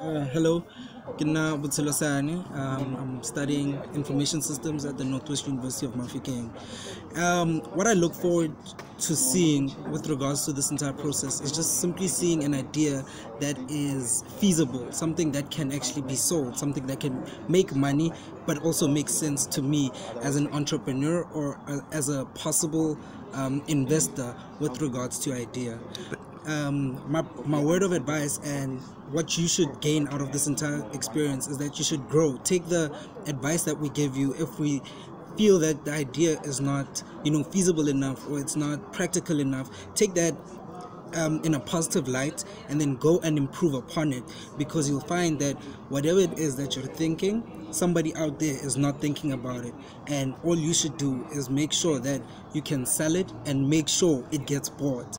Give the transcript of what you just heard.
Uh, hello, Kina Butsilosani. Um, I'm studying information systems at the Northwest University of Mafeking. Um, what I look forward to seeing with regards to this entire process is just simply seeing an idea that is feasible, something that can actually be sold, something that can make money, but also make sense to me as an entrepreneur or as a possible um, investor with regards to idea um, my, my word of advice and what you should gain out of this entire experience is that you should grow. Take the advice that we give you if we feel that the idea is not, you know, feasible enough or it's not practical enough. Take that um, in a positive light and then go and improve upon it because you'll find that whatever it is that you're thinking somebody out there is not thinking about it and all you should do is make sure that you can sell it and make sure it gets bought